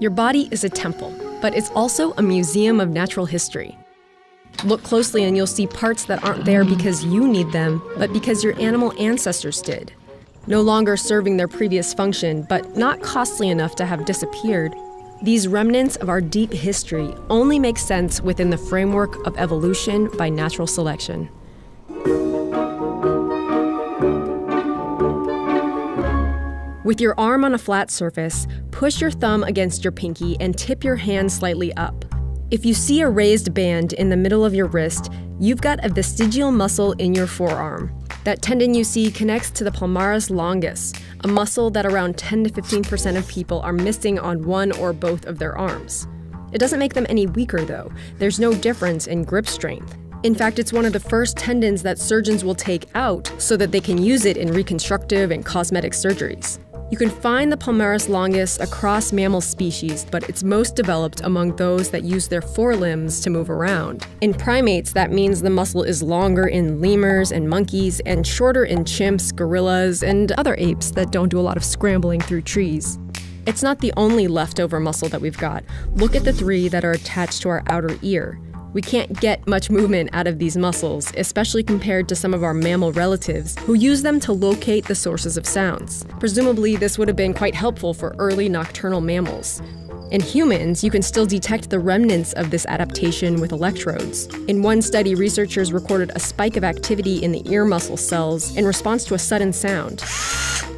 Your body is a temple, but it's also a museum of natural history. Look closely and you'll see parts that aren't there because you need them, but because your animal ancestors did. No longer serving their previous function, but not costly enough to have disappeared. These remnants of our deep history only make sense within the framework of evolution by natural selection. With your arm on a flat surface, push your thumb against your pinky and tip your hand slightly up. If you see a raised band in the middle of your wrist, you've got a vestigial muscle in your forearm. That tendon you see connects to the palmaris longus, a muscle that around 10 to 15% of people are missing on one or both of their arms. It doesn't make them any weaker though. There's no difference in grip strength. In fact, it's one of the first tendons that surgeons will take out so that they can use it in reconstructive and cosmetic surgeries. You can find the Palmaris longus across mammal species, but it's most developed among those that use their forelimbs to move around. In primates, that means the muscle is longer in lemurs and monkeys and shorter in chimps, gorillas, and other apes that don't do a lot of scrambling through trees. It's not the only leftover muscle that we've got. Look at the three that are attached to our outer ear. We can't get much movement out of these muscles, especially compared to some of our mammal relatives who use them to locate the sources of sounds. Presumably, this would have been quite helpful for early nocturnal mammals. In humans, you can still detect the remnants of this adaptation with electrodes. In one study, researchers recorded a spike of activity in the ear muscle cells in response to a sudden sound.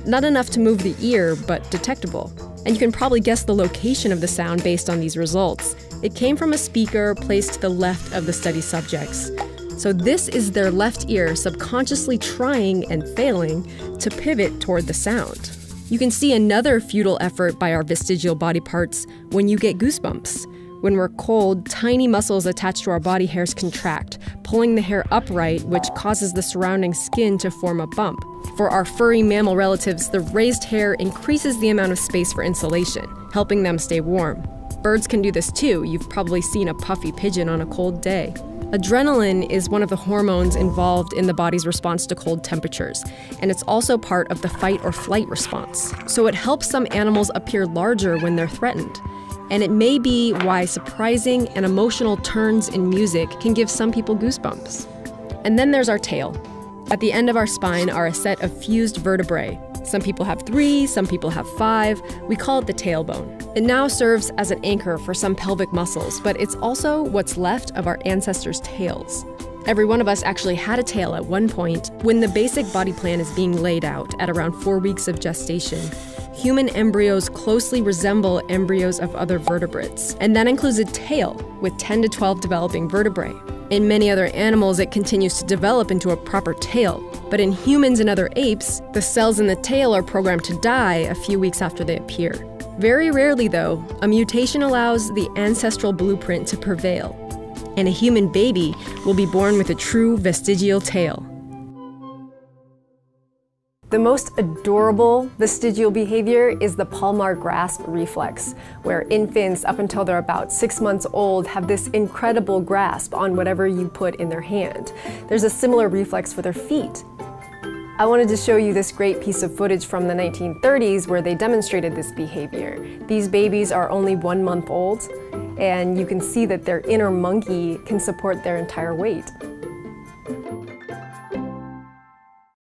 Not enough to move the ear, but detectable. And you can probably guess the location of the sound based on these results. It came from a speaker placed to the left of the study subjects. So, this is their left ear subconsciously trying and failing to pivot toward the sound. You can see another futile effort by our vestigial body parts when you get goosebumps. When we're cold, tiny muscles attached to our body hairs contract, pulling the hair upright, which causes the surrounding skin to form a bump. For our furry mammal relatives, the raised hair increases the amount of space for insulation, helping them stay warm. Birds can do this too. You've probably seen a puffy pigeon on a cold day. Adrenaline is one of the hormones involved in the body's response to cold temperatures, and it's also part of the fight or flight response. So it helps some animals appear larger when they're threatened. And it may be why surprising and emotional turns in music can give some people goosebumps. And then there's our tail. At the end of our spine are a set of fused vertebrae, some people have three, some people have five. We call it the tailbone. It now serves as an anchor for some pelvic muscles, but it's also what's left of our ancestors' tails. Every one of us actually had a tail at one point when the basic body plan is being laid out at around four weeks of gestation. Human embryos closely resemble embryos of other vertebrates, and that includes a tail with 10 to 12 developing vertebrae. In many other animals, it continues to develop into a proper tail. But in humans and other apes, the cells in the tail are programmed to die a few weeks after they appear. Very rarely, though, a mutation allows the ancestral blueprint to prevail, and a human baby will be born with a true vestigial tail. The most adorable vestigial behavior is the palmar grasp reflex, where infants up until they're about six months old have this incredible grasp on whatever you put in their hand. There's a similar reflex for their feet. I wanted to show you this great piece of footage from the 1930s where they demonstrated this behavior. These babies are only one month old, and you can see that their inner monkey can support their entire weight.